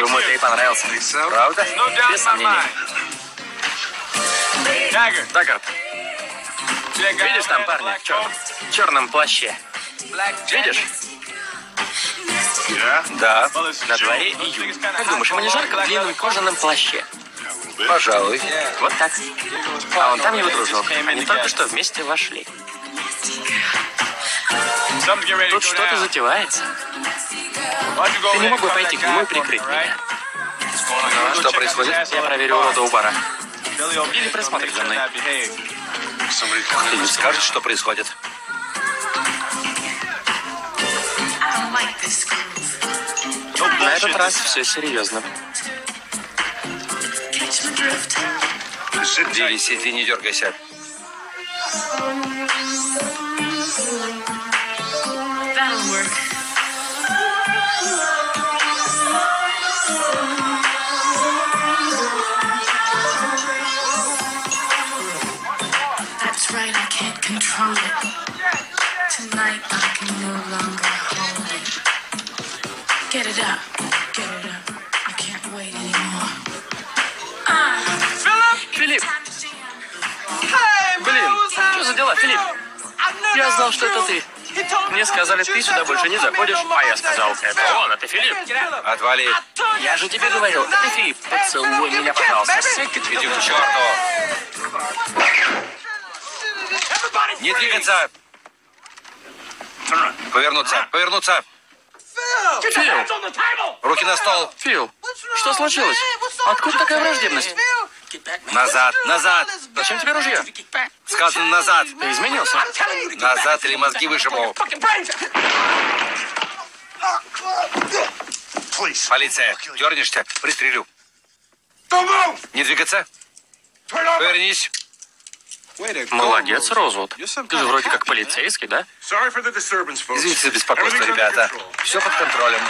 Думаю, ты ей понравился. Правда? Без сомнений. Даггард. Видишь там парня в черном, в черном плаще? Видишь? Да, на дворе июнь. Как думаешь, ему не жарко в длинном кожаном плаще? Пожалуй. Вот так. А он там его дружок. Они только что вместе вошли. Тут что-то затевается. Ты не мог бы пойти к нему и прикрыть меня? Что происходит? Я проверю урода у бара. Или присмотрит за мной. Кто-нибудь скажет, что происходит? На этот раз все серьезно. Диви, сиди, не дергайся. That's right, I can't control it. Tonight I can no longer hold it. Get it up, get it up. I can't wait anymore. Ah, Philip, Philip. Hey, William. William. William. William. Я знал, что это ты. Мне сказали, ты сюда больше не заходишь. А я сказал, это он, это Филипп. Отвали. Я же тебе говорил, это Филипп. Поцелуй меня, пожалуйста. Иди к черту. Не двигаться. Повернуться, повернуться. Фил, Руки на стол. Фил, что случилось? Откуда такая враждебность? Назад, назад. Зачем тебе ружье? Сказано назад. Ты изменился? Назад или мозги вышибу. Полиция, дернешься, пристрелю. Не двигаться. Повернись. Молодец, Розвуд. Ты же вроде как полицейский, да? Извините за беспокойство, ребята. Все под контролем.